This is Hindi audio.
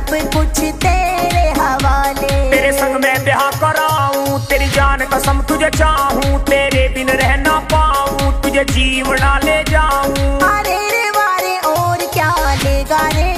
सब कुछ तेरे हवाले। तेरे संग मैं ब्याह कराऊं, तेरी जान कसम तुझे चाहूँ, तेरे बिन रह ना पाऊँ, तुझे जीवना ले जाऊँ।